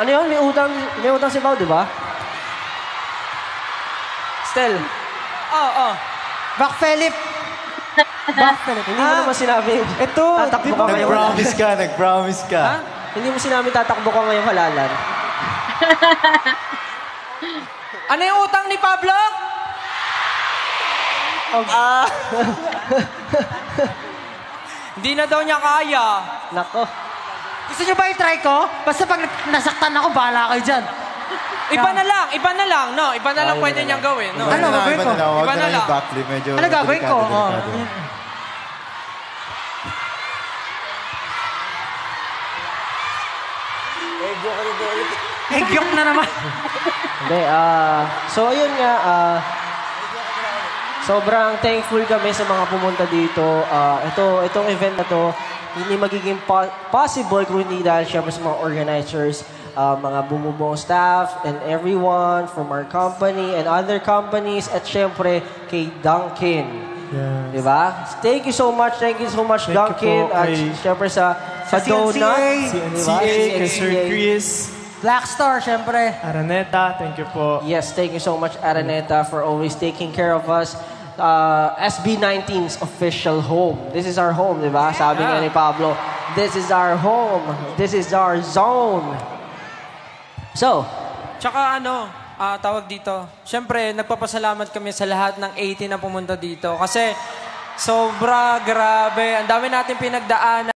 Ano yun? May utang, may utang si Pao, di ba? Stel, Oo, oh, Back Philip. Back Philip. hindi mo naman sinabi. Ito, tatakbo ka halalan. Nag-promise ka, nag-promise ka. Ha? Hindi mo sinabi tatakbo ka ngayong halalan. Ano yung utang ni Pablo? Hindi na daw niya kaya. Nako. Gusto nyo ba i-try ko? Basta pag nasaktan ako, bahala kayo dyan. Iba na lang, iba na lang, no? Iba na lang Ay, pwede iba na niyang gawin, no? Iba Ano na lang, gagawin iba ko? na lang. Huwag Iba na na lang yung lang. backflip. Medyo Ano gagawin ko? delikado, Oh. delikado. Eh, gyok na naman. Hindi, ah... so, ayun nga, ah... sobrang thankful kami sa mga pumunta dito. Ah, ito, itong event na to, hindi magiging po- possible kung hindi dahil syempre sa mga organizers, ah, mga bumubong staff, and everyone from our company and other companies, at syempre kay Dunkin. Yes. Diba? Thank you so much, thank you so much, Thank you Dunkin. po At kay- syempre sa, sa Sa Donut. CNCA. Diba? CNCA, kay Sir. Chris, Black Star, syempre. Araneta, thank you po. Yes, thank you so much, Araneta, for always taking care of us. Uh, SB19's official home. This is our home, di ba? Sabi nga ni Pablo, this is our home. This is our zone. So, Tsaka ano, ah, tawag dito, syempre, nagpapasalamat kami sa lahat ng 80 na pumunta dito. Kasi, sobra, grabe. Ang dami natin pinagdaanan.